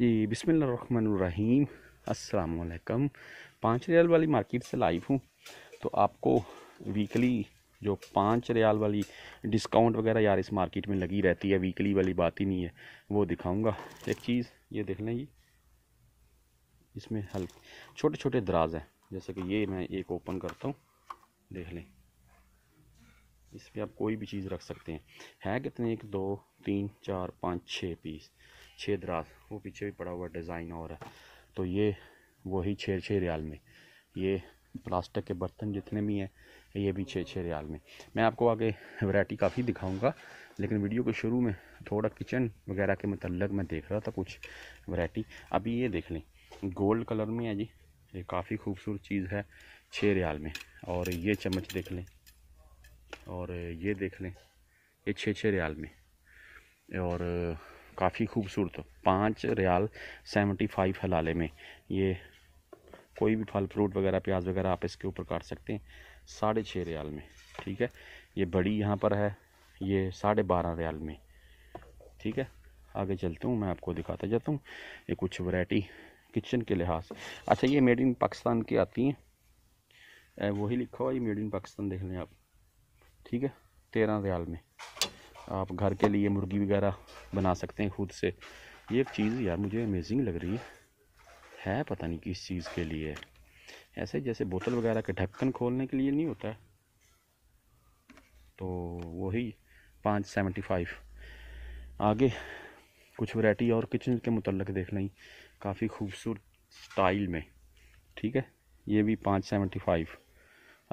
जी बिसमीम अस्सलाम पाँच रियाल वाली मार्केट से लाइव हूँ। तो आपको वीकली जो पाँच रियाल वाली डिस्काउंट वगैरह यार इस मार्केट में लगी रहती है, वीकली वाली बात ही नहीं है, वो दिखाऊँगा। एक चीज़, ये देख लें जी। इसमें हल छोटे छोटे दराज हैं। जैसे कि ये मैं एक ओपन करता हूँ। देख लें। इस पर आप कोई भी चीज़ रख सकते हैं। है कितने? एक, दो, तीन, चार, पाँच छः पीस। छः दराज वो पीछे भी पड़ा हुआ डिज़ाइन और है तो ये वही छः छः रियाल में, ये प्लास्टिक के बर्तन जितने भी हैं, ये भी छः छः रियाल में। मैं आपको आगे वैरायटी काफ़ी दिखाऊँगा, लेकिन वीडियो के शुरू में थोड़ा किचन वगैरह के मतलब मैं देख रहा था कुछ वैरायटी। अभी ये देख लें, गोल्ड कलर में है जी, ये काफ़ी खूबसूरत चीज़ है छः रियाल में, और ये चम्मच देख लें, और ये देख लें, ये छः छः रियाल में, और काफ़ी खूबसूरत। पाँच रियाल सेवेंटी फाइव हलाले में। ये कोई भी फल, फ्रूट वगैरह, प्याज वगैरह आप इसके ऊपर काट सकते हैं। साढ़े छः रियाल में, ठीक है? ये बड़ी यहाँ पर है, ये साढ़े बारह रियाल में, ठीक है? आगे चलता हूँ, मैं आपको दिखाता जाता हूँ। ये कुछ वैरायटी किचन के लिहाज। अच्छा ये मेड इन पाकिस्तान की आती हैं। वही लिखा हुआ ये मेड इन पाकिस्तान देख लें आप, ठीक है? तेरह रियाल में। आप घर के लिए मुर्गी वगैरह बना सकते हैं खुद से। ये एक चीज़ यार मुझे अमेजिंग लग रही है। है पता नहीं किस चीज़ के लिए। ऐसे जैसे बोतल वगैरह के ढक्कन खोलने के लिए नहीं होता है। तो वही पाँच सेवेंटी फाइव आगे कुछ वैरायटी और किचन के मुतलक देख लें। काफ़ी खूबसूरत स्टाइल में। ठीक है? ये भी पाँच सेवेंटी फाइव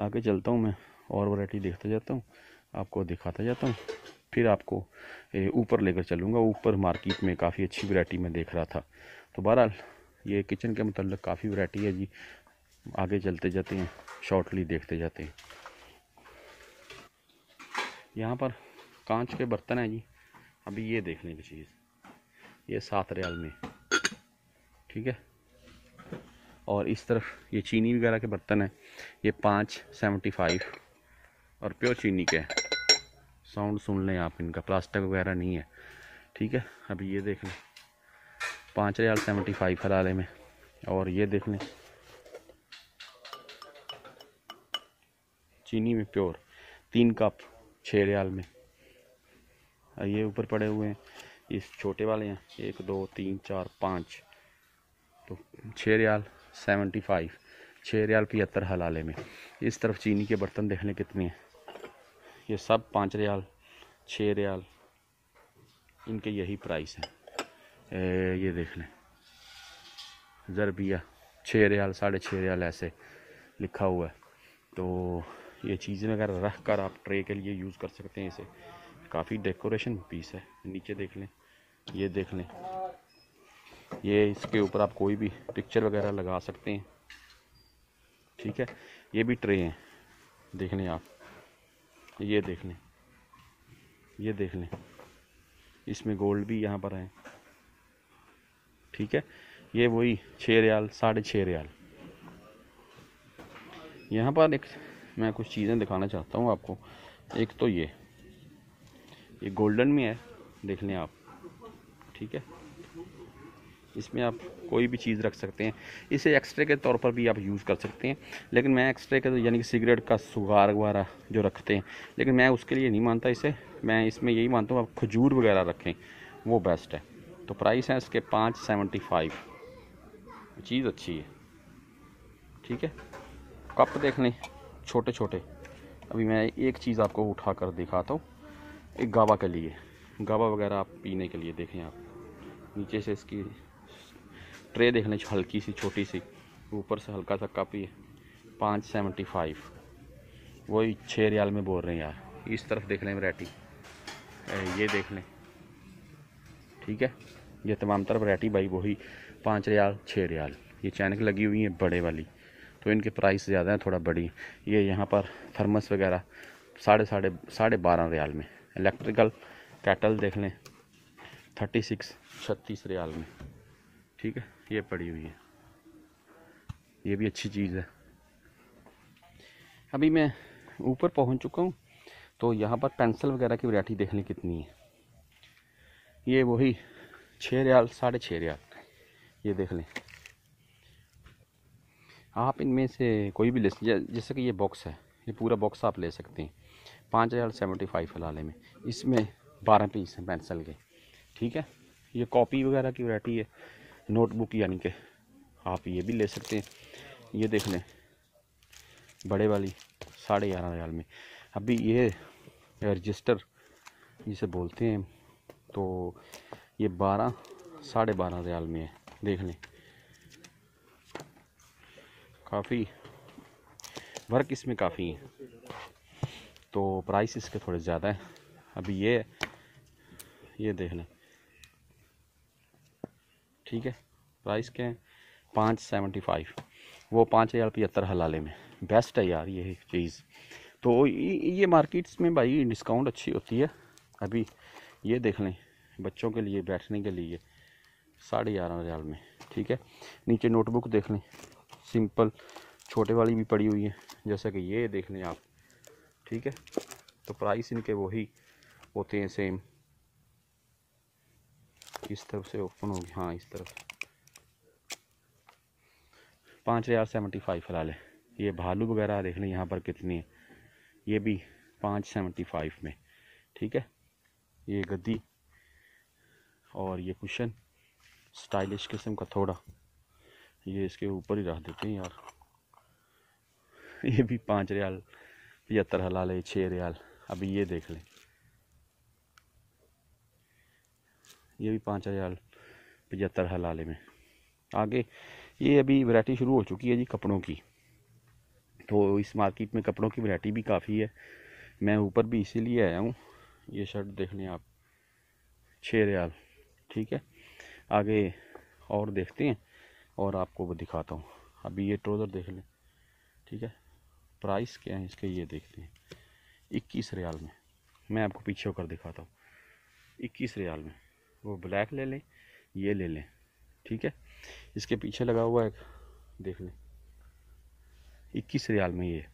आगे चलता हूँ मैं और वैरायटी देखता जाता हूँ। आपको दिखाता जाता हूँ। फिर आपको ऊपर लेकर चलूँगा। ऊपर मार्केट में काफ़ी अच्छी वैरायटी में देख रहा था। तो बहरहाल, ये किचन के मतलब काफ़ी वैरायटी है जी। आगे चलते जाते हैं शॉर्टली देखते जाते हैं। यहाँ पर कांच के बर्तन हैं जी। अभी ये देख लें चीज़। ये सात रियाल में। ठीक है? और इस तरफ़ ये चीनी वगैरह के बर्तन हैं। ये पाँच सेवेंटी फाइव और प्योर चीनी के साउंड सुन लें आप इनका प्लास्टिक वगैरह नहीं है। ठीक है, अभी ये देख लें। पाँच रियाल सेवेंटी फाइव हलाले में, और ये देख लें। चीनी में प्योर, तीन कप छः रियाल में। ये ऊपर पड़े हुए हैं इस छोटे वाले हैं। एक, दो, तीन, चार, पाँच। तो छः रियाल सेवेंटी फाइव छः रियाल पचहत्तर हलाले में। इस तरफ़ चीनी के बर्तन देख लें कितने हैं। ये सब पाँच रियाल, छः रियाल, इनके यही प्राइस हैं। ये देख लें। ज़रबिया, छः रियाल, साढ़े छः रियाल ऐसे लिखा हुआ है। तो ये चीज़ें अगर रख कर आप ट्रे के लिए यूज़ कर सकते हैं इसे। काफ़ी डेकोरेशन पीस है। नीचे देख लें। ये देख लें। ये इसके ऊपर आप कोई भी पिक्चर वगैरह लगा सकते हैं। ठीक है? ये भी ट्रे हैं। देख लें आप। ये देख लें। ये देख लें। इसमें गोल्ड भी यहाँ पर है। ठीक है? ये वही छः रियाल, साढ़े छः रियाल। यहाँ पर एक मैं कुछ चीज़ें दिखाना चाहता हूँ आपको। एक तो ये। ये गोल्डन में है, देख लें आप। ठीक है? इसमें आप कोई भी चीज़ रख सकते हैं। इसे एक्स्ट्रे के तौर पर भी आप यूज़ कर सकते हैं, लेकिन मैं एक्स्ट्रे के यानी कि सिगरेट का सुगार वगैरह जो रखते हैं, लेकिन मैं उसके लिए नहीं मानता इसे। मैं इसमें यही मानता हूँ, आप खजूर वगैरह रखें, वो बेस्ट है। तो प्राइस है इसके पाँच सेवेंटी फाइव। चीज़ अच्छी है। ठीक है? कप देख लें छोटे छोटे अभी मैं एक चीज़ आपको उठा कर दिखाता हूँ, एक गावा के लिए। गावा वगैरह आप पीने के लिए देखें आप। नीचे से इसकी ट्रे देख लें हल्की सी, छोटी सी, ऊपर से हल्का सा कप ही। है पाँच सेवेंटी फाइव वही छः रियाल में बोल रहे हैं यार। इस तरफ़ देख लें वरायटी। ये देख लें। ठीक है? ये तमाम तरफ़ वरायटी भाई, वही पाँच रियाल छः रियाल। ये चैनक लगी हुई है बड़े वाली। तो इनके प्राइस ज़्यादा हैं, थोड़ा बड़ी ये यहाँ पर थर्मस वगैरह, साढ़े साढ़े साढ़े बारह रियाल में। इलेक्ट्रिकल कैटल देख लें। थर्टी सिक्स, छत्तीस रियाल में। ठीक है? ये पड़ी हुई है। ये भी अच्छी चीज़ है। अभी मैं ऊपर पहुँच चुका हूँ तो यहाँ पर पेंसिल वगैरह की वैरायटी देख लें कितनी है। ये वही छः रियाल, साढ़े छः रियाल। ये देख लें। आप इनमें से कोई भी ले जैसे कि ये बॉक्स है, ये पूरा बॉक्स आप ले सकते हैं। पाँच हज़ार सेवेंटी फाइव फ़िलहाल में। इसमें बारह पीस हैं पेंसिल के। ठीक है? ये कॉपी वगैरह की वैरायटी है। नोटबुक यानी कि आप ये भी ले सकते हैं। ये देख लें, बड़े वाली, साढ़े ग्यारह हज़ार में। अभी ये रजिस्टर जिसे बोलते हैं तो ये बारह, साढ़े बारह हज़ार में है। देख लें, काफ़ी वर्क इसमें काफ़ी है। तो प्राइस इसके थोड़े ज़्यादा है। अभी ये ये देख लें ठीक है? प्राइस क्या है? पाँच सेवेंटी फाइव वो पाँच हज़ार पचहत्तर हलाले में। बेस्ट है यार ये चीज़। तो ये मार्केट्स में भाई डिस्काउंट अच्छी होती है। अभी ये देख लें, बच्चों के लिए, बैठने के लिए, साढ़े ग्यारह हज़ार में। ठीक है? नीचे नोटबुक देख लें। सिंपल छोटे वाली भी पड़ी हुई है। जैसा कि ये देख लें आप। ठीक है? तो प्राइस इनके वही होते हैं सेम इस तरफ़ से ओपन होगी। हाँ इस तरफ़। पाँच हज़ार सेवेंटी फाइव फ़िलहाल है। ये भालू वगैरह देख लें, यहाँ पर कितनी है। ये भी पाँच सेवेंटी फाइव में, ठीक है? ये गद्दी और ये कुशन स्टाइलिश किस्म का थोड़ा। ये इसके ऊपर ही रख देते हैं यार। ये भी पाँच रियाल पचहत्तर हलाल है, छः रियाल अभी ये देख लें। ये भी पाँच हज़ार पचहत्तर हलाले में। आगे, ये अभी वैरायटी शुरू हो चुकी है जी कपड़ों की। तो इस मार्केट में कपड़ों की वैरायटी भी काफ़ी है। मैं ऊपर भी इसीलिए आया हूँ, ये शर्ट देख लें आप। छः रियाल, ठीक है? आगे और देखते हैं और आपको वो दिखाता हूँ। अभी ये ट्रोज़र देख लें, ठीक है? प्राइस क्या है इसके, ये देखते हैं। इक्कीस रियाल में, मैं आपको पीछे होकर दिखाता हूँ। इक्कीस रियाल में। वो ब्लैक ले लें, ये ले लें, ठीक है? इसके पीछे लगा हुआ है देख लें। इक्कीस रियाल में ये।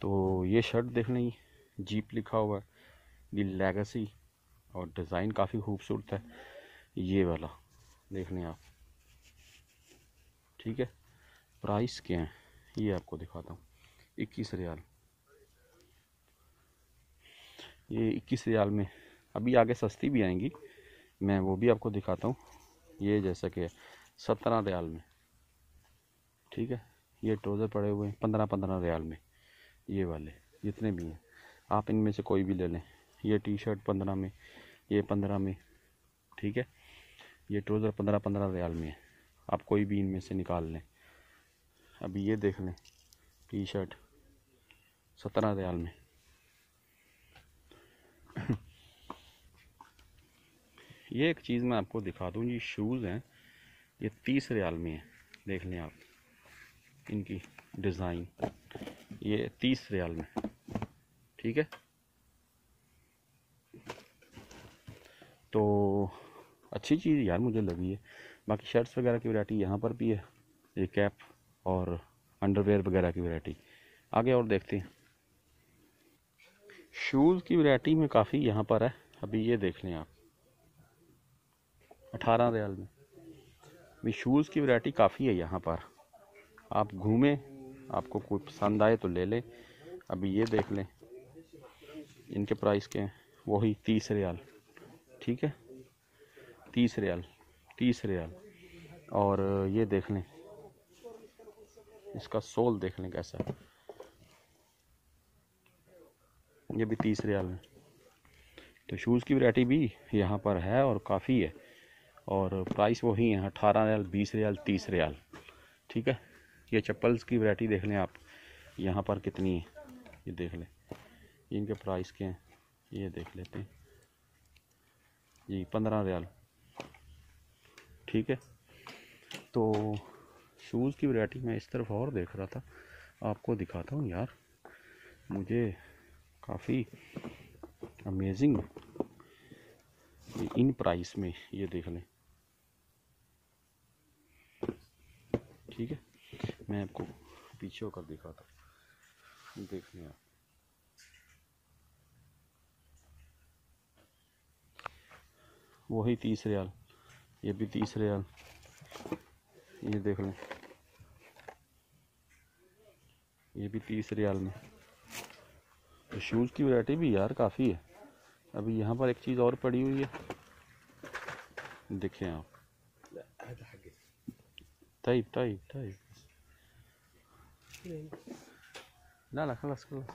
तो ये शर्ट देख लें जीप लिखा हुआ है दी लेगसी और डिज़ाइन काफ़ी खूबसूरत है। ये वाला, देख लें आप। ठीक है? प्राइस क्या है? ये आपको दिखाता हूँ। इक्कीस रियाल। ये इक्कीस रियाल में, अभी आगे सस्ती भी आएँगी मैं वो भी आपको दिखाता हूँ। ये जैसा कि सत्रह रियाल में। ठीक है? ये ट्रोज़र पड़े हुए हैं पंद्रह पंद्रह रियाल में। ये वाले, जितने भी हैं। आप इनमें से कोई भी ले लें। ये टी शर्ट पंद्रह में, ये पंद्रह में। ठीक है? ये ट्रोज़र पंद्रह पंद्रह रियाल में है। आप कोई भी इनमें से निकाल लें। अभी ये देख लें टी शर्ट सत्रह रियाल में। ये एक चीज़ मैं आपको दिखा दूँ जी शूज़ हैं, ये तीस रियाल में है, देख लें आप, इनकी डिज़ाइन ये तीस रियाल में, ठीक है? तो अच्छी चीज़ यार मुझे लगी है, बाकी शर्ट्स वगैरह की वैरायटी यहाँ पर भी है, ये कैप और अंडरवेयर वगैरह की वैरायटी आगे और देखते हैं। शूज़ की वैरायटी में काफ़ी यहाँ पर है, अभी ये देख लें आप अठारह रियाल में भी शूज़ की वैरायटी काफ़ी है यहाँ पर। आप घूमें, आपको कोई पसंद आए तो ले लें। अभी ये देख लें, इनके प्राइस के वही तीस रियाल। ठीक है? तीस रियाल तीस रियाल। और ये देख लें, इसका सोल देख लें कैसा ये भी तीस रियाल में तो शूज़ की वैरायटी भी यहाँ पर है और काफ़ी है। और प्राइस वही है, अठारह रियाल, बीस रियाल, तीस रियाल। ठीक है? ये चप्पल्स की वैरायटी देख लें आप। यहाँ पर कितनी है? ये देख लें। इनके प्राइस के हैं। ये देख लेते हैं। जी, पंद्रह रियाल। ठीक है? तो शूज़ की वैरायटी मैं इस तरफ़ और देख रहा था। आपको दिखाता हूँ यार। मुझे काफ़ी अमेजिंग इन प्राइस में ये देख लें। ठीक है? मैं आपको पीछे होकर दिखाता हूँ। देख लें आप। वही तीस रियाल। ये भी तीस रियाल। ये देख लें। ये भी तीस रियाल में। तो शूज़ की वैरायटी भी यार काफ़ी है। अभी यहाँ पर एक चीज़ और पड़ी हुई है। देखें आप। Type type type. ना ना, खलास खलास।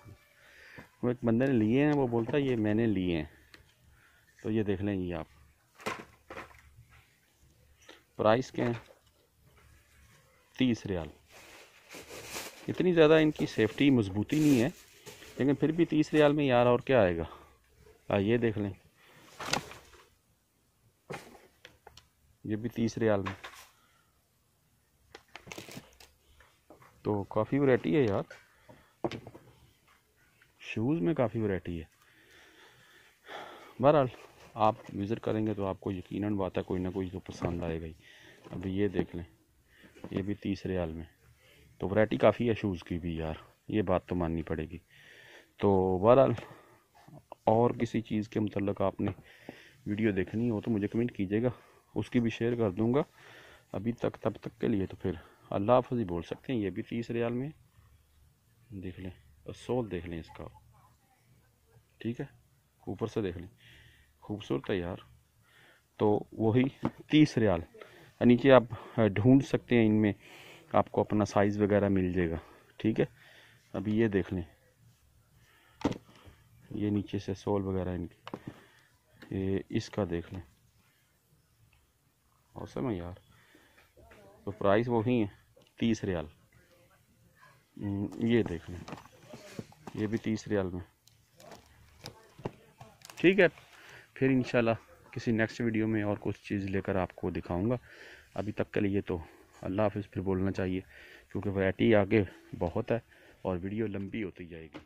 वो एक बंदे ने लिए हैं, वो बोलता है, ये मैंने लिए हैं। तो ये देख लेंगे आप। प्राइस क्या है? तीस रियाल। इतनी ज़्यादा इनकी सेफ्टी मजबूती नहीं है, लेकिन फिर भी तीस रियाल में यार और क्या आएगा? आइए देख लें। ये भी तीस रियाल में। तो काफ़ी वैरायटी है यार। शूज़ में काफ़ी वैरायटी है। बहरहाल, आप विज़िट करेंगे तो आपको यकीनन बात है, कोई ना कोई तो पसंद आएगा ही। अभी ये देख लें, ये भी तीस रियाल में। तो वैरायटी काफ़ी है शूज़ की भी यार, ये बात तो माननी पड़ेगी। तो बहरहाल और किसी चीज़ के मतलब आपने वीडियो देखनी हो तो मुझे कमेंट कीजिएगा, उसकी भी शेयर कर दूँगा। अभी तक, तब तक के लिए तो फिर अल्लाह हाफ़ ही बोल सकते हैं, ये भी तीस रियाल में। देख लें सोल देख लें इसका। ठीक है, ऊपर से देख लें। खूबसूरत है यार। तो वही तीस रियाल। नीचे आप ढूंढ सकते हैं इनमें, आपको अपना साइज़ वगैरह मिल जाएगा। ठीक है, अभी ये देख लें। ये नीचे से सोल वगैरह इनकी। ये इसका देख लें। औसम है यार। तो प्राइस वही है तीस रियाल। हम्म, ये देख लें। ये भी तीस रियाल में। ठीक है फिर इंशाल्लाह किसी नेक्स्ट वीडियो में और कुछ चीज़ लेकर आपको दिखाऊँगा। अभी तक के लिए तो अल्लाह हाफिज़ फिर बोलना चाहिए क्योंकि वैरायटी आगे बहुत है और वीडियो लंबी होती जाएगी।